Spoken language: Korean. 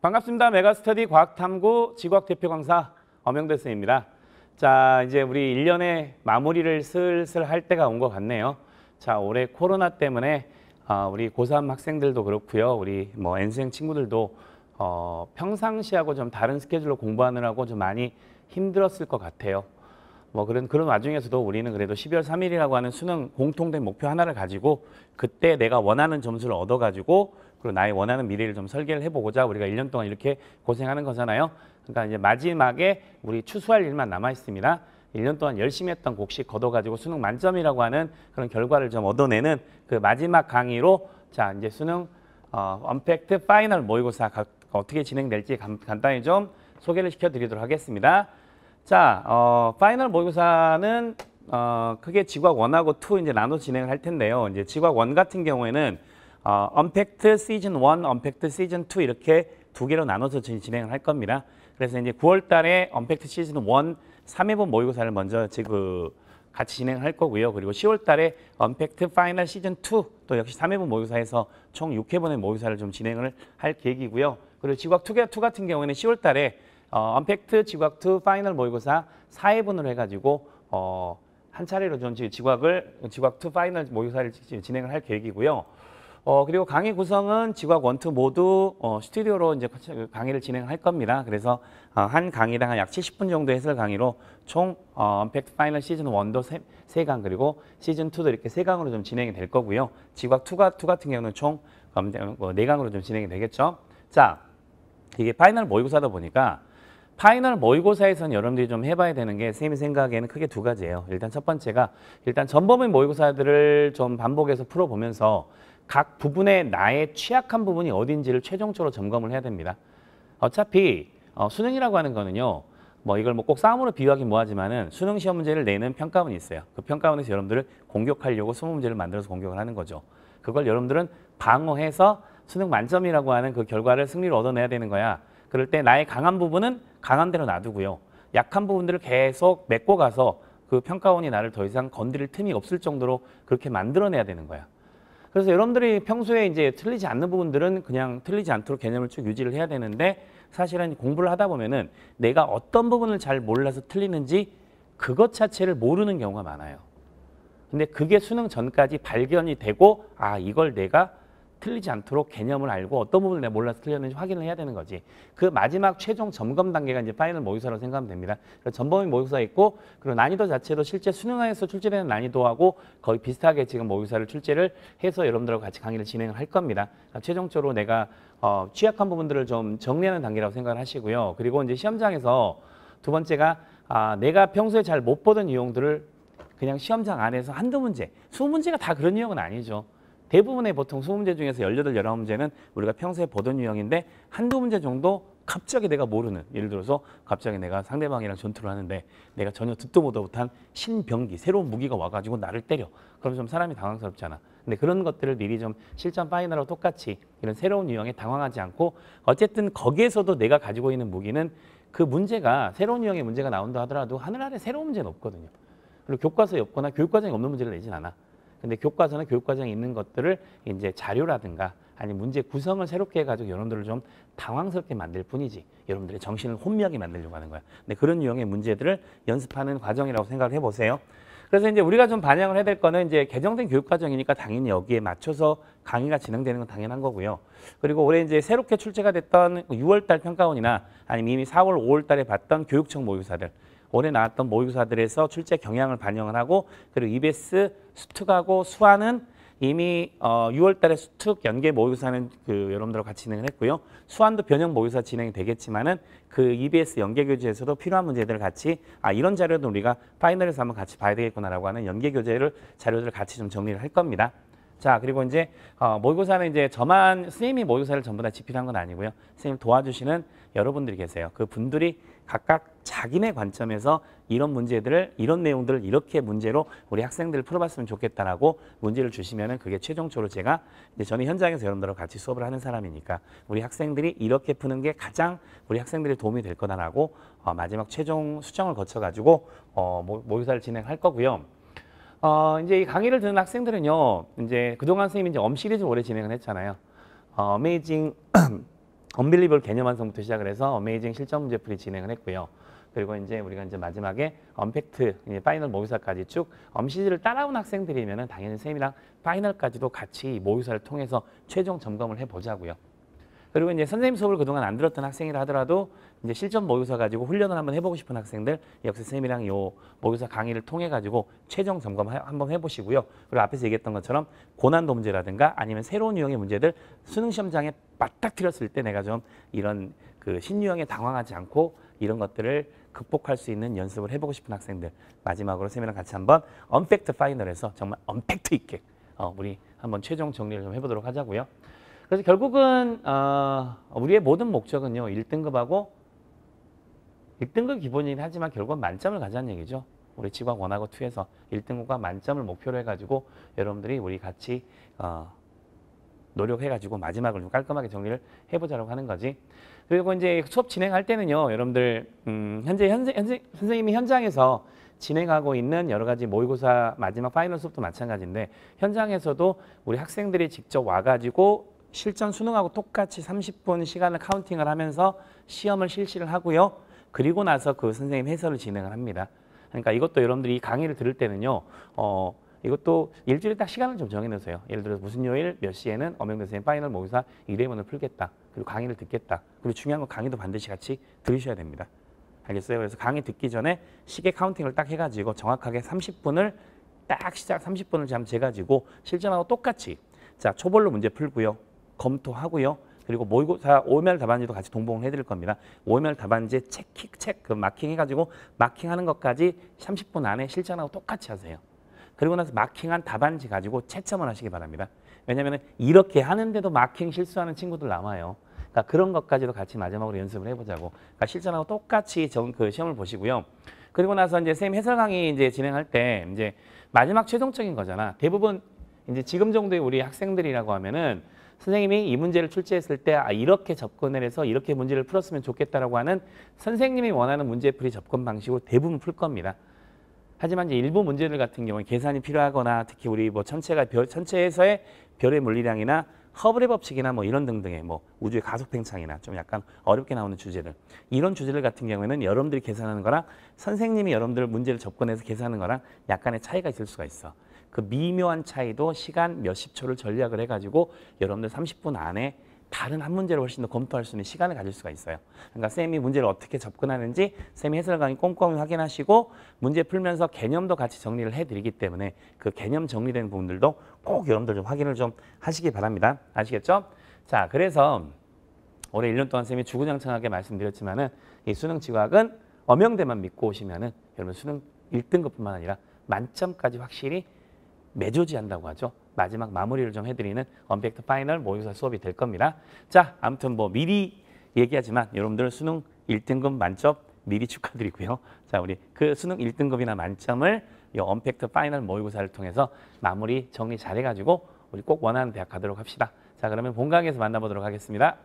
반갑습니다. 메가스터디 과학탐구 지구학 대표 강사 엄영대 쌤입니다. 자, 이제 우리 1년의 마무리를 슬슬 할 때가 온 것 같네요. 자, 올해 코로나 때문에 어, 우리 고3 학생들도 그렇고요. 우리 뭐 N수생 친구들도 어, 평상시하고 좀 다른 스케줄로 공부하느라고 좀 많이 힘들었을 것 같아요. 뭐 그런 그런 와중에서도 우리는 그래도 12월 3일이라고 하는 수능 공통된 목표 하나를 가지고 그때 내가 원하는 점수를 얻어 가지고 그리고 나의 원하는 미래를 좀 설계를 해보고자 우리가 1년 동안 이렇게 고생하는 거잖아요. 그러니까 이제 마지막에 우리 추수할 일만 남아 있습니다. 1년 동안 열심히 했던 곡식 걷어가지고 수능 만점이라고 하는 그런 결과를 좀 얻어내는 그 마지막 강의로 자 이제 수능 어, 엄팩트 final 모의고사 가, 어떻게 진행될지 간, 간단히 좀 소개를 시켜드리도록 하겠습니다. 자, 어, final 모의고사는 어, 크게 지학 1하고 2 이제 나눠 진행을 할 텐데요. 이제 지학 1 같은 경우에는 어, 엄팩트 시즌 1, 엄팩트 시즌 2 이렇게 두 개로 나눠서 진행을 할 겁니다. 그래서 이제 9월 달에 엄팩트 시즌 1 3회분 모의고사를 먼저 지금 같이 진행을 할 거고요. 그리고 10월 달에 엄팩트 final 시즌 2 또 역시 3회분 모의고사에서 총 6회분의 모의고사를 좀 진행을 할 계획이고요. 그리고 지학 2, 2 같은 경우에는 10월 달에 어, 엄팩트 지학 2 final 모의고사 4회분을 해 가지고 어, 한 차례로 좀 지학을 지학 2 final 모의고사를 진행을 할 계획이고요. 어, 그리고 강의 구성은 지학 one two 모두 어, 스튜디오로 이제 강의를 진행할 겁니다. 그래서 어, 한 강의당 약 70분 정도 해설 강의로 총 어, 엄팩트 final 시즌 1도 세, 세 강 그리고 시즌 2도 이렇게 세 강으로 좀 진행이 될 거고요. 지학 2가 2 같은 경우는 총 음, 뭐, 네 강으로 좀 진행이 되겠죠. 자, 이게 final 모의고사다 보니까 final 모의고사에서는 여러분들이 좀 해봐야 되는 게 선생님이 생각에는 크게 두 가지예요. 일단 첫 번째가 일단 전범위 모의고사들을 좀 반복해서 풀어보면서 각 부분의 나의 취약한 부분이 어딘지를 최종적으로 점검을 해야 됩니다. 어차피 어, 수능이라고 하는 거는요. 뭐 이걸 뭐 꼭 싸움으로 비유하긴 뭐하지만은 수능 시험 문제를 내는 평가원이 있어요. 그 평가원에서 여러분들을 공격하려고 수능 문제를 만들어서 공격을 하는 거죠. 그걸 여러분들은 방어해서 수능 만점이라고 하는 그 결과를 승리를 얻어내야 되는 거야. 그럴 때 나의 강한 부분은 강한 대로 놔두고요. 약한 부분들을 계속 메꿔 가서 그 평가원이 나를 더 이상 건드릴 틈이 없을 정도로 그렇게 만들어내야 되는 거야. 그래서 여러분들이 평소에 이제 틀리지 않는 부분들은 그냥 틀리지 않도록 개념을 쭉 유지를 해야 되는데 사실은 공부를 하다 보면은 내가 어떤 부분을 잘 몰라서 틀리는지 그것 자체를 모르는 경우가 많아요. 근데 그게 수능 전까지 발견이 되고 아 이걸 내가 틀리지 않도록 개념을 알고 어떤 부분을 내가 몰라서 틀렸는지 확인을 해야 되는 거지. 그 마지막 최종 점검 단계가 이제 final 모의고사라고 생각하면 됩니다. 그래서 전범위 모의고사 있고 그리고 난이도 자체도 실제 수능에서 출제되는 난이도하고 거의 비슷하게 지금 모의고사를 출제를 해서 여러분들하고 같이 강의를 진행을 할 겁니다. 그러니까 최종적으로 내가 어, 취약한 부분들을 좀 정리하는 단계라고 생각을 하시고요. 그리고 이제 시험장에서 두 번째가 아, 내가 평소에 잘 못 보던 유형들을 그냥 시험장 안에서 한두 문제, 수 문제가 다 그런 유형은 아니죠. 대부분의 보통 20문제 중에서 18, 19문제는 우리가 평소에 보던 유형인데 한두 문제 정도 갑자기 내가 모르는 예를 들어서 갑자기 내가 상대방이랑 전투를 하는데 내가 전혀 듣도 보도 못한 신병기 새로운 무기가 와가지고 나를 때려. 그럼 좀 사람이 당황스럽잖아. 근데 그런 것들을 미리 좀 실전 파이널하고 똑같이 이런 새로운 유형에 당황하지 않고 어쨌든 거기에서도 내가 가지고 있는 무기는 그 문제가 새로운 유형의 문제가 나온다 하더라도 하늘 아래 새로운 문제는 없거든요. 그리고 교과서에 없거나 교육과정에 없는 문제를 내진 않아 근데 교과서나 교육과정에 있는 것들을 이제 자료라든가 아니 문제 구성을 새롭게 해가지고 여러분들을 좀 당황스럽게 만들 뿐이지 여러분들의 정신을 혼미하게 만들려고 하는 거야. 근데 그런 유형의 문제들을 연습하는 과정이라고 생각을 해보세요. 그래서 이제 우리가 좀 반영을 해야 될 거는 이제 개정된 교육과정이니까 당연히 여기에 맞춰서 강의가 진행되는 건 당연한 거고요. 그리고 올해 이제 새롭게 출제가 됐던 6월달 평가원이나 아니면 이미 4월, 5월달에 봤던 교육청 모의사들 올해 나왔던 모의고사들에서 출제 경향을 반영을 하고 그리고 EBS 수특하고 수화는 이미 어 6월 달에 수특 연계 모의고사는 그 여러분들과 같이 진행을 했고요. 수완도 변형 모의고사 진행이 되겠지만은 그 EBS 연계 교재에서도 필요한 문제들을 같이 아 이런 자료도 우리가 파이널에서 한번 같이 봐야 되겠구나라고 하는 연계 교재를 자료들을 같이 좀 정리를 할 겁니다. 자 그리고 이제 어, 모의고사는 이제 저만 선생님이 모의고사를 전부 다 집필한 건 아니고요. 선생님 도와주시는 여러분들이 계세요. 그 분들이 각각 자기네 관점에서 이런 문제들을 이런 내용들을 이렇게 문제로 우리 학생들 풀어봤으면 좋겠다라고 문제를 주시면은 그게 최종적으로 제가 이제 저는 현장에서 여러분들과 같이 수업을 하는 사람이니까 우리 학생들이 이렇게 푸는 게 가장 우리 학생들이 도움이 될 거다라고 어, 마지막 최종 수정을 거쳐가지고 어, 모의사를 진행할 거고요. 어, 이제 이 강의를 듣는 학생들은요, 이제 그동안 선생님이 이제 엄 시리즈 오래 진행을 했잖아요. 어, 엄메이징 엄빌리버블 개념 완성부터 시작을 해서 엄메이징 실전 문제 풀이 진행을 했고요. 그리고 이제 우리가 이제 마지막에 엄팩트 이제 final 모의고사까지 쭉 엄 시리즈를 따라온 학생들이면은 당연히 쌤이랑 final까지도 같이 이 모의고사를 통해서 최종 점검을 해보자고요. 그리고 이제 선생님 수업을 그동안 안 들었던 학생이라 하더라도 이제 실전 모의고사 가지고 훈련을 한번 해보고 싶은 학생들 역시 쌤이랑 요 모의사 강의를 통해 가지고 최종 점검 하- 한번 해보시고요. 그리고 앞에서 얘기했던 것처럼 고난도 문제라든가 아니면 새로운 유형의 문제들 수능 시험장에 맞닥뜨렸을 때 내가 좀 이런 그 신유형에 당황하지 않고 이런 것들을 극복할 수 있는 연습을 해보고 싶은 학생들 마지막으로 쌤이랑 같이 한번 언팩트 파이널에서 정말 언팩트 있게 어, 우리 한번 최종 정리를 좀 해보도록 하자고요. 그래서 결국은 어, 우리의 모든 목적은요 1등급하고 1등급 기본이긴 하지만 결국은 만점을 가자는 얘기죠. 우리 지학 one하고 2에서 1등급과 만점을 목표로 해가지고 여러분들이 우리 같이 어, 노력해가지고 마지막을 좀 깔끔하게 정리를 해보자고 하는 거지. 그리고 이제 수업 진행할 때는요, 여러분들 음, 현재, 현재 현재 선생님이 현장에서 진행하고 있는 여러 가지 모의고사 마지막 final 수업도 마찬가지인데 현장에서도 우리 학생들이 직접 와가지고 실전 수능하고 똑같이 30분 시간을 counting을 하면서 시험을 실시를 하고요. 그리고 나서 그 선생님 해설을 진행을 합니다. 그러니까 이것도 여러분들이 이 강의를 들을 때는요. 어, 이것도 일주일에 딱 시간을 좀 정해놓으세요. 예를 들어서 무슨 요일 몇 시에는 엄영대 선생님 final 모의고사 1회분을 풀겠다. 그리고 강의를 듣겠다. 그리고 중요한 건 강의도 반드시 같이 들으셔야 됩니다. 알겠어요? 그래서 강의 듣기 전에 시계 counting을 딱 해가지고 정확하게 30분을 딱 시작 30분을 잠 재가지고 실전하고 똑같이 자 초벌로 문제 풀고요. 검토하고요. 그리고 모의고사 오멸 답안지도 같이 동봉을 해드릴 겁니다. 오멸 답안지 체킹 체크 마킹 해가지고 마킹하는 것까지 30분 안에 실전하고 똑같이 하세요. 그리고 나서 마킹한 답안지 가지고 채점을 하시기 바랍니다. 왜냐하면 이렇게 하는데도 마킹 실수하는 친구들 남아요. 그러니까 그런 것까지도 같이 마지막으로 연습을 해보자고. 그러니까 실전하고 똑같이 정, 그 시험을 보시고요. 그리고 나서 이제 쌤 해설 강의 이제 진행할 때 이제 마지막 최종적인 거잖아. 대부분 이제 지금 정도의 우리 학생들이라고 하면은 선생님이 이 문제를 출제했을 때 아, 이렇게 접근을 해서 이렇게 문제를 풀었으면 좋겠다라고 하는 선생님이 원하는 문제풀이 접근 방식으로 대부분 풀 겁니다. 하지만 이제 일부 문제들 같은 경우는 계산이 필요하거나 특히 우리 뭐 천체가 별, 천체에서의 별의 물리량이나 허블의 법칙이나 뭐 이런 등등의 뭐 우주의 가속 팽창이나 좀 약간 어렵게 나오는 주제들 이런 주제들 같은 경우에는 여러분들이 계산하는 거랑 선생님이 여러분들 문제를 접근해서 계산하는 거랑 약간의 차이가 있을 수가 있어. 그 미묘한 차이도 시간 몇십 초를 전략을 해가지고 여러분들 30분 안에 다른 한 문제를 훨씬 더 검토할 수 있는 시간을 가질 수가 있어요. 그러니까 쌤이 문제를 어떻게 접근하는지 쌤이 해설 강의 꼼꼼히 확인하시고 문제 풀면서 개념도 같이 정리를 해드리기 때문에 그 개념 정리된 부분들도 꼭 여러분들 좀 확인을 좀 하시기 바랍니다. 아시겠죠? 자, 그래서 올해 1년 동안 쌤이 주구장창하게 말씀드렸지만은 이 수능 지학은 엄영대만 믿고 오시면은 여러분 수능 1등급뿐만 아니라 만점까지 확실히 매조지한다고 하죠. 마지막 마무리를 좀 해드리는 엄팩트 final 모의고사 수업이 될 겁니다. 자, 아무튼 뭐 미리 얘기하지만 여러분들 수능 1등급 만점 미리 축하드리고요. 자, 우리 그 수능 1등급이나 만점을 이 엄팩트 final 모의고사를 통해서 마무리 정리 잘 해가지고 우리 꼭 원하는 대학 가도록 합시다. 자, 그러면 본강에서 만나보도록 하겠습니다.